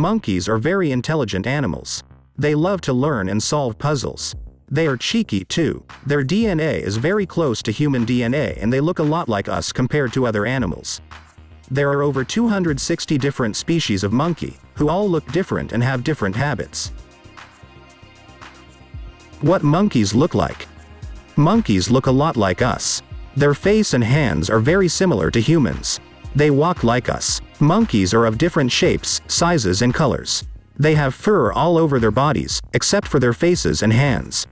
Monkeys are very intelligent animals. They love to learn and solve puzzles. They are cheeky too. Their DNA is very close to human DNA and they look a lot like us compared to other animals. There are over 260 different species of monkey, who all look different and have different habits. What monkeys look like? Monkeys look a lot like us. Their face and hands are very similar to humans. They walk like us. Monkeys are of different shapes, sizes and colors. They have fur all over their bodies, except for their faces and hands.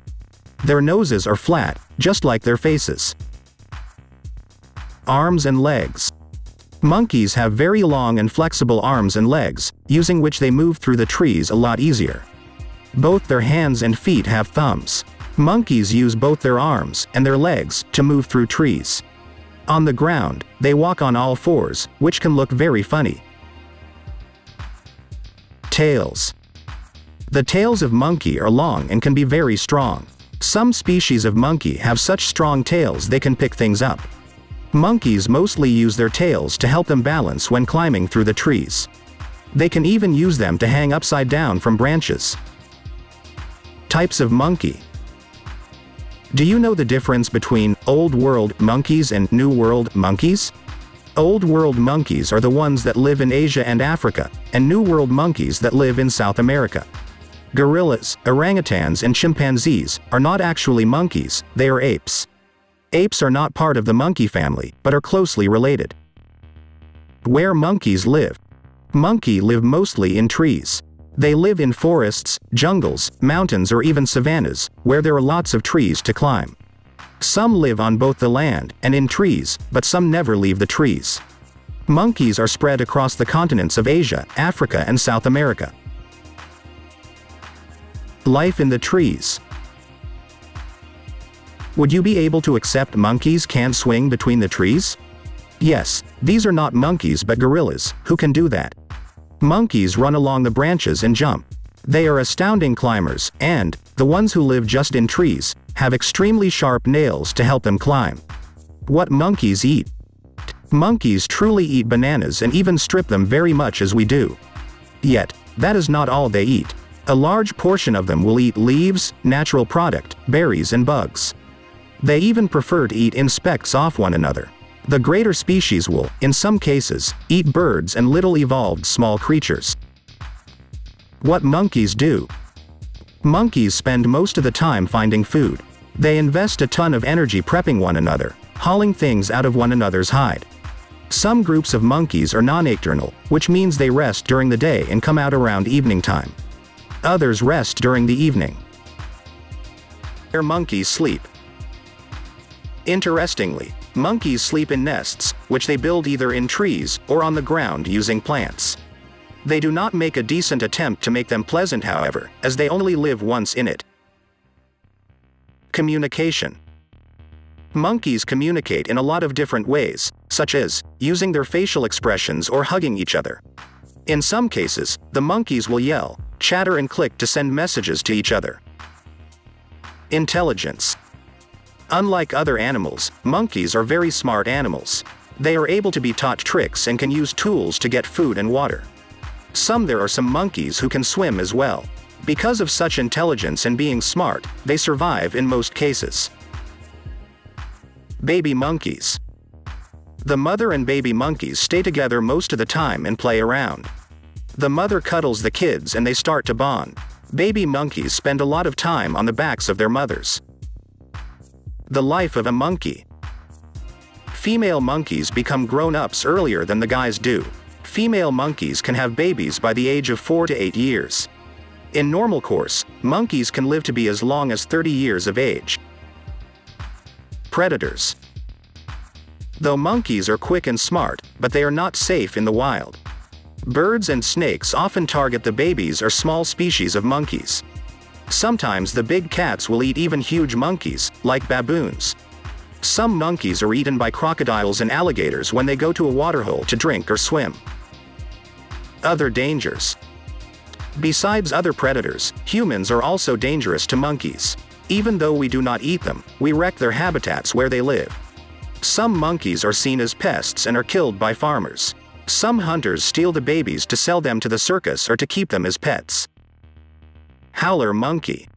Their noses are flat, just like their faces. Arms and legs. Monkeys have very long and flexible arms and legs, using which they move through the trees a lot easier. Both their hands and feet have thumbs. Monkeys use both their arms and their legs to move through trees. On the ground, they walk on all fours, which can look very funny. Tails. The tails of monkey are long and can be very strong. Some species of monkey have such strong tails they can pick things up. Monkeys mostly use their tails to help them balance when climbing through the trees. They can even use them to hang upside down from branches. Types of monkey. Do you know the difference between Old World monkeys and New World monkeys? Old World monkeys are the ones that live in Asia and Africa, and New World monkeys that live in South America. Gorillas, orangutans and chimpanzees are not actually monkeys, they are apes. Apes are not part of the monkey family, but are closely related. Where monkeys live. Monkey live mostly in trees. They live in forests, jungles, mountains or even savannas, where there are lots of trees to climb. Some live on both the land and in trees, but some never leave the trees. Monkeys are spread across the continents of Asia, Africa and South America. Life in the trees. Would you be able to accept monkeys can't swing between the trees? Yes, these are not monkeys but gorillas, who can do that. Monkeys run along the branches and jump. They are astounding climbers, and, the ones who live just in trees, have extremely sharp nails to help them climb. What monkeys eat? Monkeys truly eat bananas and even strip them very much as we do. Yet, that is not all they eat. A large portion of them will eat leaves, natural product, berries and bugs. They even prefer to eat insects off one another. The greater species will, in some cases, eat birds and little evolved small creatures. What monkeys do. Monkeys spend most of the time finding food. They invest a ton of energy prepping one another, hauling things out of one another's hide. Some groups of monkeys are non-nocturnal, which means they rest during the day and come out around evening time. Others rest during the evening. Where monkeys sleep. Interestingly, Monkeys sleep in nests, which they build either in trees or on the ground using plants. They do not make a decent attempt to make them pleasant however, as they only live once in it. Communication. Monkeys communicate in a lot of different ways, such as using their facial expressions or hugging each other. In some cases, the monkeys will yell, chatter and click to send messages to each other. Intelligence. Unlike other animals, monkeys are very smart animals. They are able to be taught tricks and can use tools to get food and water. Some there are some monkeys who can swim as well. Because of such intelligence and being smart, they survive in most cases. Baby monkeys. The mother and baby monkeys stay together most of the time and play around. The mother cuddles the kids and they start to bond. Baby monkeys spend a lot of time on the backs of their mothers. The life of a monkey. Female monkeys become grown-ups earlier than the guys do. Female monkeys can have babies by the age of 4 to 8 years. In normal course, monkeys can live to be as long as 30 years of age. Predators. Though monkeys are quick and smart, but they are not safe in the wild. Birds and snakes often target the babies or small species of monkeys. Sometimes the big cats will eat even huge monkeys, like baboons. Some monkeys are eaten by crocodiles and alligators when they go to a waterhole to drink or swim. Other dangers. Besides other predators, humans are also dangerous to monkeys. Even though we do not eat them, we wreck their habitats where they live. Some monkeys are seen as pests and are killed by farmers. Some hunters steal the babies to sell them to the circus or to keep them as pets. Howler monkey.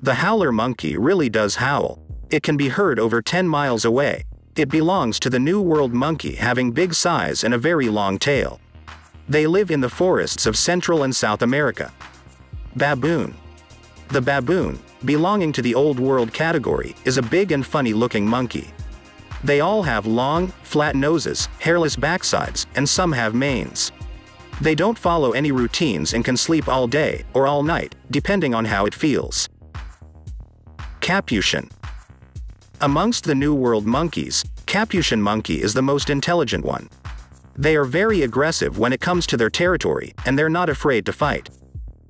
The howler monkey really does howl. It can be heard over 10 miles away. It belongs to the New World monkey having big size and a very long tail. They live in the forests of Central and South America. Baboon. The baboon, belonging to the Old World category, is a big and funny looking monkey. They all have long, flat noses, hairless backsides, and some have manes. They don't follow any routines and can sleep all day or all night, depending on how it feels. Capuchin. Amongst the New World monkeys, Capuchin monkey is the most intelligent one. They are very aggressive when it comes to their territory, and they're not afraid to fight.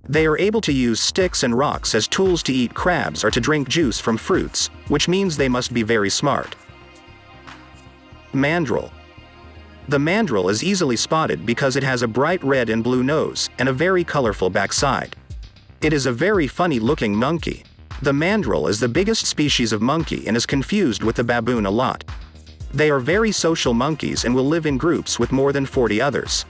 They are able to use sticks and rocks as tools to eat crabs or to drink juice from fruits, which means they must be very smart. Mandrill. The mandrill is easily spotted because it has a bright red and blue nose and a very colorful backside. It is a very funny looking monkey. The mandrill is the biggest species of monkey and is confused with the baboon a lot. They are very social monkeys and will live in groups with more than 40 others.